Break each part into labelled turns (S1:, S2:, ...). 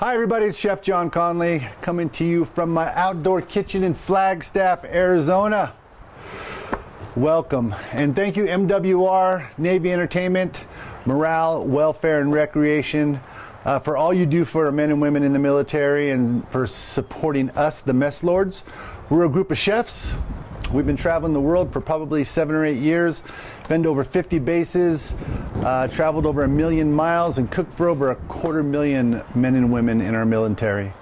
S1: Hi, everybody. It's Chef John Conley coming to you from my outdoor kitchen in Flagstaff, Arizona. Welcome and thank you, MWR, Navy Entertainment, Morale, Welfare, and Recreation, uh, for all you do for men and women in the military and for supporting us, the Messlords. We're a group of chefs. We've been traveling the world for probably seven or eight years, been to over 50 bases, uh, traveled over a million miles, and cooked for over a quarter million men and women in our military.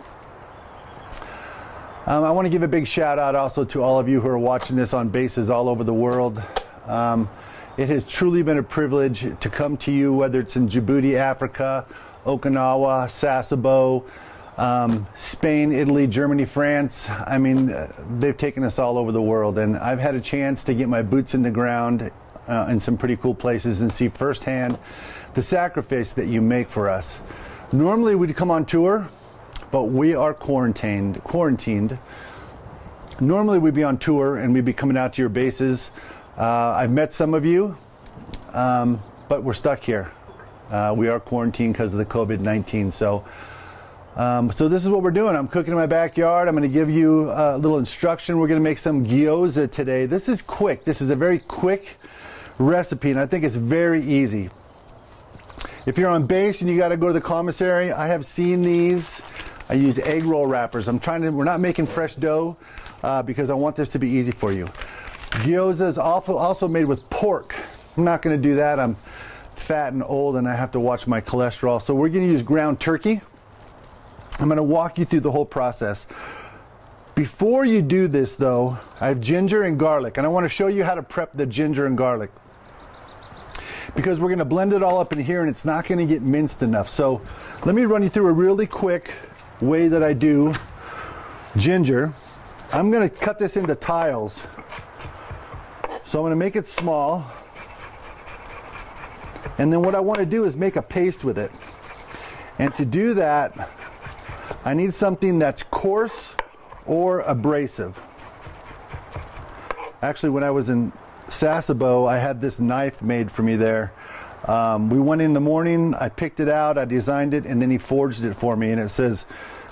S1: Um, I want to give a big shout out also to all of you who are watching this on bases all over the world. Um, it has truly been a privilege to come to you, whether it's in Djibouti, Africa, Okinawa, Sasebo, um, Spain, Italy, Germany, France. I mean, uh, they've taken us all over the world, and I've had a chance to get my boots in the ground uh, in some pretty cool places and see firsthand the sacrifice that you make for us. Normally, we'd come on tour, but we are quarantined. Quarantined. Normally, we'd be on tour and we'd be coming out to your bases. Uh, I've met some of you, um, but we're stuck here. Uh, we are quarantined because of the COVID 19. So, um, so this is what we're doing. I'm cooking in my backyard. I'm going to give you a little instruction. We're going to make some gyoza today. This is quick. This is a very quick recipe, and I think it's very easy. If you're on base and you got to go to the commissary, I have seen these. I use egg roll wrappers. I'm trying to. We're not making fresh dough uh, because I want this to be easy for you. Gyoza is also also made with pork. I'm not going to do that. I'm fat and old, and I have to watch my cholesterol. So we're going to use ground turkey. I'm going to walk you through the whole process. Before you do this though, I have ginger and garlic and I want to show you how to prep the ginger and garlic. Because we're going to blend it all up in here and it's not going to get minced enough. So let me run you through a really quick way that I do ginger. I'm going to cut this into tiles. So I'm going to make it small. And then what I want to do is make a paste with it. And to do that, I need something that's coarse or abrasive. Actually, when I was in Sasebo, I had this knife made for me there. Um, we went in the morning, I picked it out, I designed it, and then he forged it for me. And it says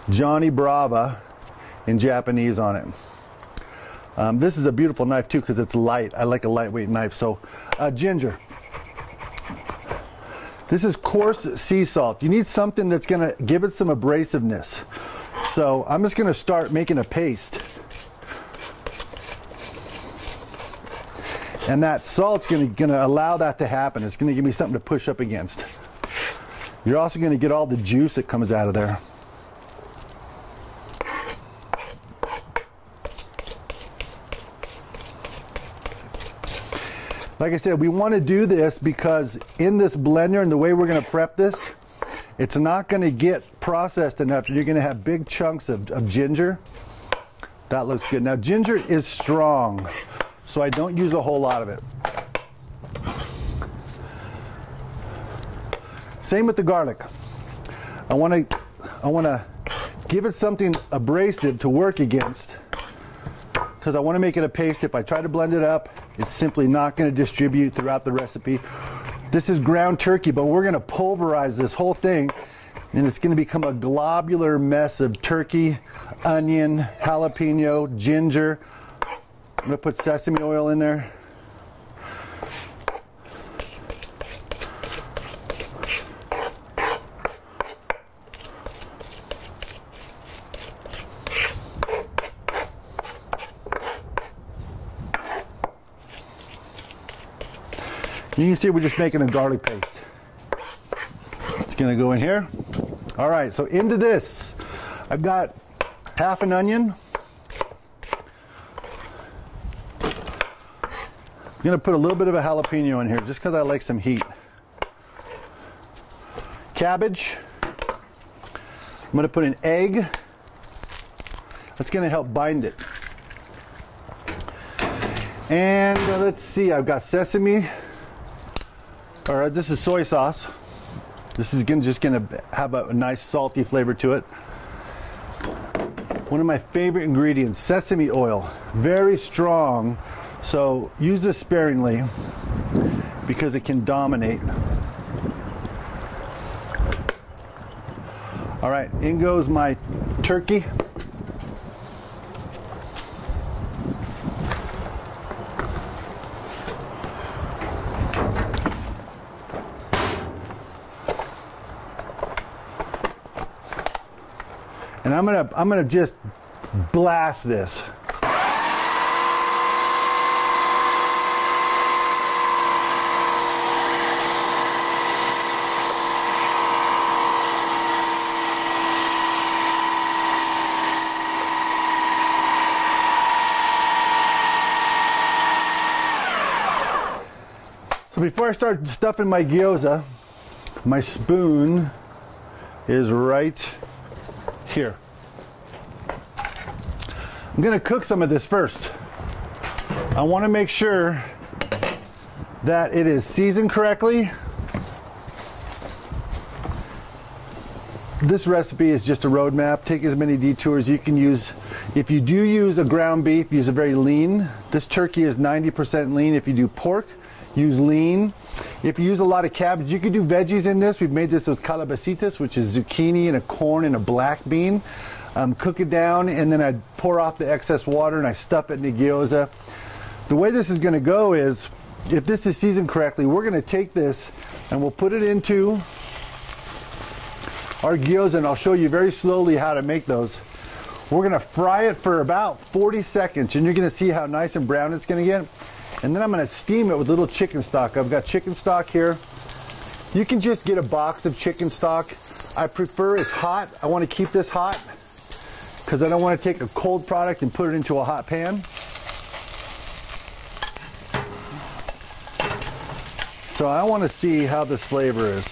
S1: Johnny Brava in Japanese on it. Um, this is a beautiful knife too because it's light. I like a lightweight knife. So, uh, ginger. This is coarse sea salt. You need something that's going to give it some abrasiveness. So I'm just going to start making a paste. And that salt's going to allow that to happen. It's going to give me something to push up against. You're also going to get all the juice that comes out of there. Like I said, we want to do this because in this blender and the way we're going to prep this, it's not going to get processed enough. You're going to have big chunks of, of ginger. That looks good. Now, ginger is strong, so I don't use a whole lot of it. Same with the garlic. I want to I want to give it something abrasive to work against because I want to make it a paste. If I try to blend it up, it's simply not going to distribute throughout the recipe. This is ground turkey, but we're going to pulverize this whole thing and it's going to become a globular mess of turkey, onion, jalapeno, ginger. I'm going to put sesame oil in there. Can see we're just making a garlic paste. It's gonna go in here. All right, so into this, I've got half an onion. I'm gonna put a little bit of a jalapeno in here just because I like some heat. Cabbage. I'm gonna put an egg. That's gonna help bind it. And uh, let's see, I've got sesame. All right, this is soy sauce. This is gonna, just gonna have a, nice salty flavor to it. One of my favorite ingredients, sesame oil. Very strong, so use this sparingly because it can dominate. All right, in goes my turkey. I'm gonna I'm gonna just blast this. So before I start stuffing my gyoza, my spoon is right here. I'm gonna cook some of this first. I wanna make sure that it is seasoned correctly. This recipe is just a roadmap. Take as many detours you can use. If you do use a ground beef, use a very lean. This turkey is 90% lean. If you do pork, use lean. If you use a lot of cabbage, you can do veggies in this. We've made this with calabacitas, which is zucchini and a corn and a black bean. Um, cook it down, and then I pour off the excess water and I stuff it in the gyoza. The way this is going to go is, if this is seasoned correctly, we're going to take this and we'll put it into our gyoza, and I'll show you very slowly how to make those. We're going to fry it for about 40 seconds, and you're going to see how nice and brown it's going to get. And then I'm gonna steam it with a little chicken stock. I've got chicken stock here. You can just get a box of chicken stock. I prefer it's hot. I wanna keep this hot because I don't wanna take a cold product and put it into a hot pan. So I wanna see how this flavor is.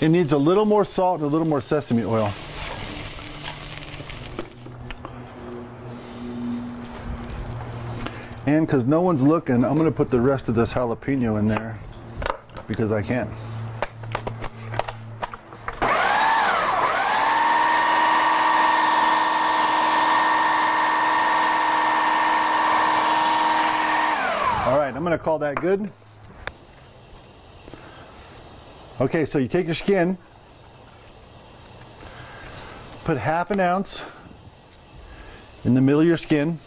S1: It needs a little more salt and a little more sesame oil. And because no one's looking, I'm going to put the rest of this jalapeno in there because I can. All right, I'm going to call that good. Okay, so you take your skin, put half an ounce in the middle of your skin,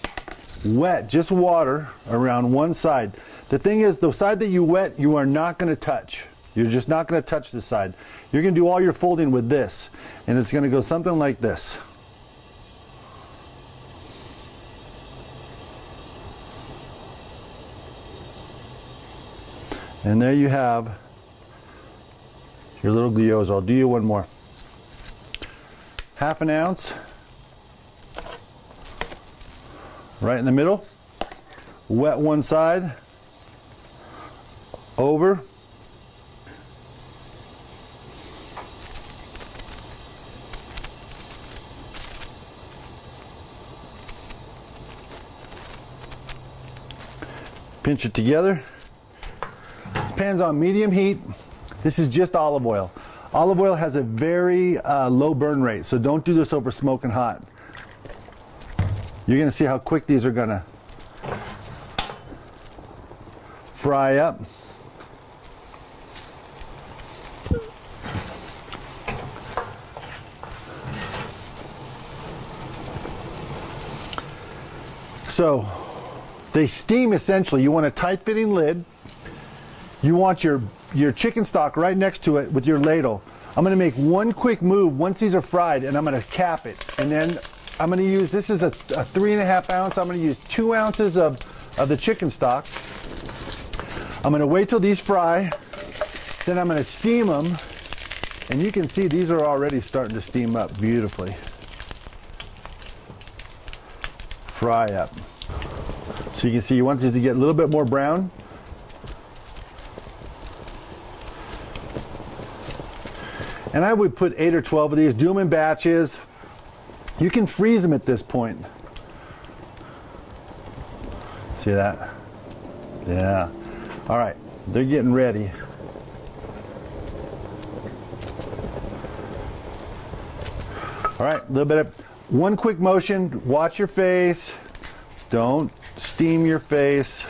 S1: wet, just water around one side. The thing is, the side that you wet, you are not going to touch. You're just not going to touch this side. You're going to do all your folding with this, and it's going to go something like this. And there you have your little gyoza. I'll do you one more. Half an ounce, right in the middle. Wet one side, over. Pinch it together. Pan's on medium heat. This is just olive oil. Olive oil has a very uh, low burn rate, so don't do this over smoking hot. You're gonna see how quick these are gonna fry up. So they steam essentially. You want a tight fitting lid. You want your your chicken stock right next to it with your ladle. I'm gonna make one quick move once these are fried and I'm gonna cap it. And then I'm gonna use, this is a, a three and a half ounce, I'm gonna use two ounces of, of the chicken stock. I'm gonna wait till these fry, then I'm gonna steam them. And you can see these are already starting to steam up beautifully. Fry up. So you can see you want these to get a little bit more brown. And I would put eight or 12 of these, do them in batches. You can freeze them at this point. See that? Yeah. All right, they're getting ready. All right, a little bit of one quick motion. Watch your face. Don't steam your face.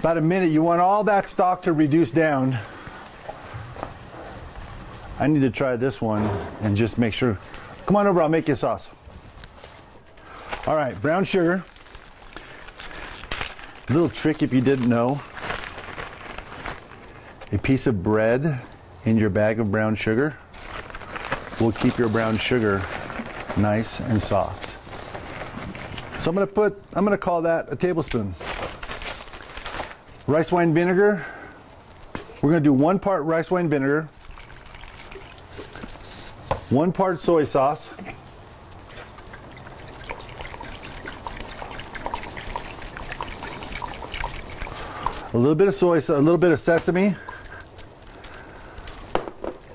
S1: About a minute. You want all that stock to reduce down. I need to try this one and just make sure. Come on over, I'll make you sauce. All right, brown sugar. Little trick if you didn't know. A piece of bread in your bag of brown sugar will keep your brown sugar nice and soft. So I'm gonna put, I'm gonna call that a tablespoon. Rice wine vinegar. We're gonna do one part rice wine vinegar, one part soy sauce, a little bit of soy, a little bit of sesame,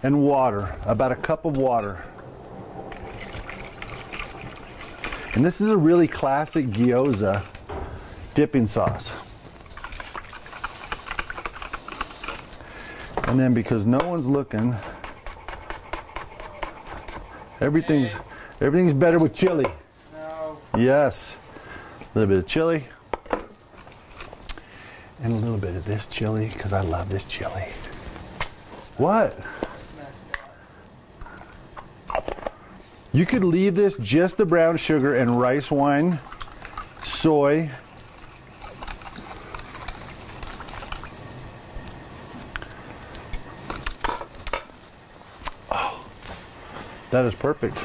S1: and water, about a cup of water. And this is a really classic gyoza dipping sauce. And then because no one's looking, everything's everything's better with chili.
S2: No.
S1: Yes. A little bit of chili. And a little bit of this chili, because I love this chili. What? You could leave this just the brown sugar and rice wine, soy. That is perfect.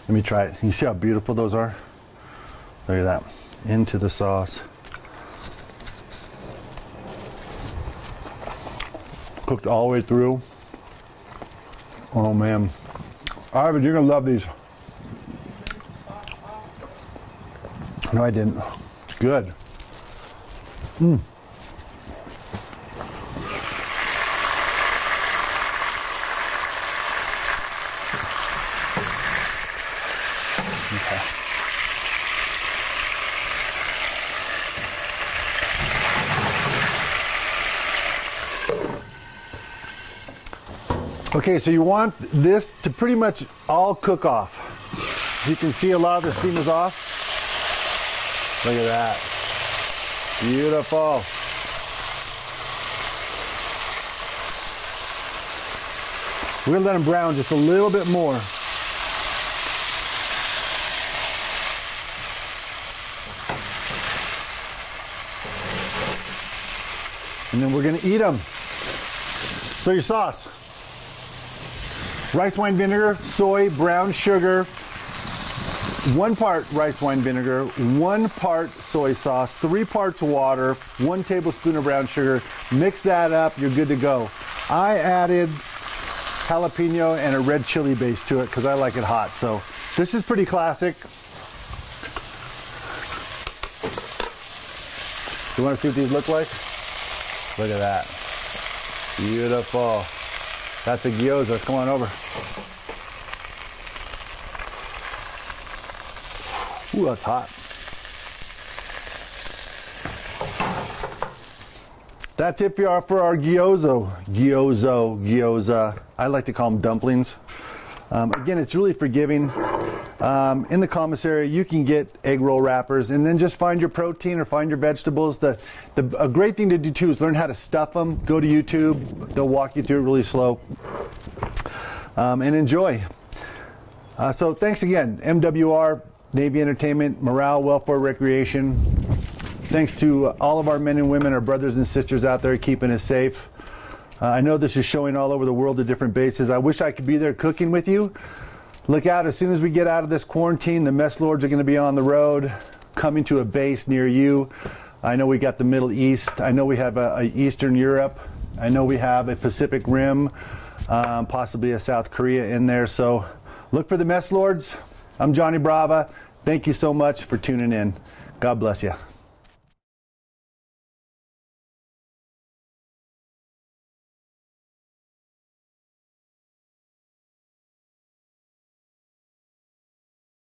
S1: Let me try it. You see how beautiful those are? Look at that. Into the sauce. Cooked all the way through. Oh man. Ivan, you're gonna love these. No, I didn't. It's good. Mmm. Okay, so you want this to pretty much all cook off. You can see a lot of the steam is off. Look at that. Beautiful. We're gonna let them brown just a little bit more. And then we're gonna eat them. So your sauce. Rice wine vinegar, soy, brown sugar, one part rice wine vinegar, one part soy sauce, three parts water, one tablespoon of brown sugar. Mix that up, you're good to go. I added jalapeno and a red chili base to it because I like it hot. So this is pretty classic. You want to see what these look like? Look at that. Beautiful. That's a gyoza. Come on over. Ooh, that's hot. That's it for our, for our gyozo. Gyozo, gyoza. I like to call them dumplings. Um, again, it's really forgiving. Um, in the commissary, you can get egg roll wrappers and then just find your protein or find your vegetables. The, the, a great thing to do too is learn how to stuff them. Go to YouTube, they'll walk you through it really slow. Um, and enjoy. Uh, so thanks again, MWR, Navy Entertainment, Morale, Welfare, Recreation. Thanks to all of our men and women, our brothers and sisters out there keeping us safe. Uh, I know this is showing all over the world at different bases. I wish I could be there cooking with you. Look out, as soon as we get out of this quarantine, the Messlords are going to be on the road, coming to a base near you. I know we got the Middle East. I know we have a, a Eastern Europe. I know we have a Pacific Rim, um, possibly a South Korea in there. So look for the Messlords. I'm Johnny Brava. Thank you so much for tuning in. God bless you.